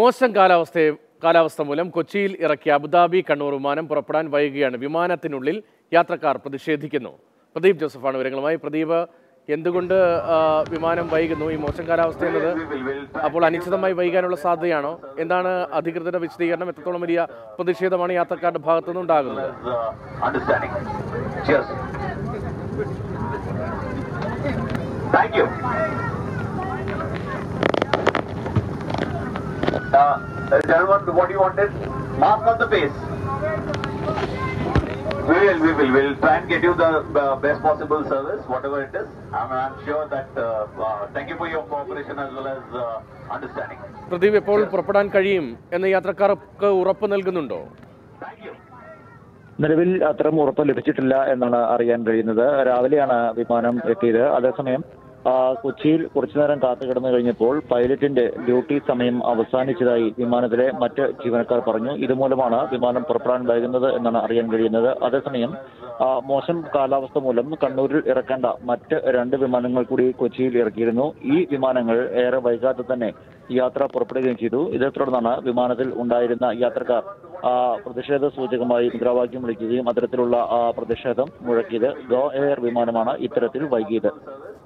മോശം കാലാവസ്ഥയെ കാലാവസ്ഥ മൂലം കൊച്ചിയിൽ ഇറക്കിയ അബുദാബി കണ്ണൂർ വിമാനം പുറപ്പെടാൻ വൈകുകയാണ്. വിമാനത്തിനുള്ളിൽ യാത്രക്കാർ പ്രതിഷേധിക്കുന്നു. പ്രദീപ് ജോസഫാണ് വിവരങ്ങളുമായി. പ്രദീപ് എന്തുകൊണ്ട് വിമാനം വൈകുന്നു? ഈ മോശം കാലാവസ്ഥ എന്നത് അപ്പോൾ അനിശ്ചിതമായി വൈകാനുള്ള സാധ്യതയാണോ? എന്താണ് അധികൃതരുടെ വിശദീകരണം? എത്രത്തോളം വലിയ പ്രതിഷേധമാണ് യാത്രക്കാരുടെ ഭാഗത്തുനിന്ന് ഉണ്ടാകുന്നത്. Thank. Uh, gentlemen, what do you want wanted? Mark on the face. We will, we will, we'll try and get you the uh, best possible service, whatever it is. I'm, I'm sure that, uh, uh, thank you for your cooperation as well as uh, understanding. Pradeep എപ്പോൾ പുറപ്പെടാൻ കഴിയും എന്ന് യാത്രക്കാർക്ക് ഉറപ്പ് നൽകുന്നുണ്ടോ Thank you. നിലവിൽ അത്തരം ഉറപ്പ് ലഭിച്ചിട്ടില്ല എന്നാണ് അറിയാൻ കഴിയുന്നത് രാവിലെയാണ് വിമാനം എത്തിയത് അതേസമയം കൊച്ചിയിൽ കുറച്ചു നേരം കാത്തു കിടന്നു കഴിഞ്ഞപ്പോൾ പൈലറ്റിന്റെ ഡ്യൂട്ടി സമയം അവസാനിച്ചതായി വിമാനത്തിലെ മറ്റ് ജീവനക്കാർ പറഞ്ഞു. ഇതുമൂലമാണ് വിമാനം പുറപ്പെടാൻ വൈകുന്നത് എന്നാണ് അറിയാൻ കഴിയുന്നത്. അതേസമയം മോശം കാലാവസ്ഥ മൂലം കണ്ണൂരിൽ ഇറക്കേണ്ട മറ്റ് രണ്ട് വിമാനങ്ങൾ കൂടി കൊച്ചിയിൽ ഇറക്കിയിരുന്നു. ഈ വിമാനങ്ങൾ ഏറെ വൈകാതെ തന്നെ യാത്ര പുറപ്പെടുകയും ചെയ്തു. ഇതേ തുടർന്നാണ് വിമാനത്തിൽ ഉണ്ടായിരുന്ന യാത്രക്കാർ പ്രതിഷേധ സൂചകമായി മുദ്രാവാക്യം വിളിക്കുകയും അത്തരത്തിലുള്ള പ്രതിഷേധം മുഴക്കിയത്. ഗോ എയർ വിമാനമാണ് ഇത്തരത്തിൽ വൈകിയത്.